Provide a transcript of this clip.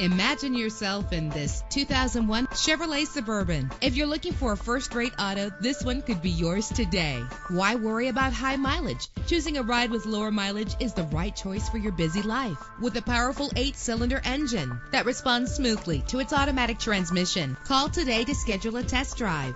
Imagine yourself in this 2001 Chevrolet Suburban. If you're looking for a first-rate auto, this one could be yours today. Why worry about high mileage? Choosing a ride with lower mileage is the right choice for your busy life. With a powerful eight-cylinder engine that responds smoothly to its automatic transmission. Call today to schedule a test drive.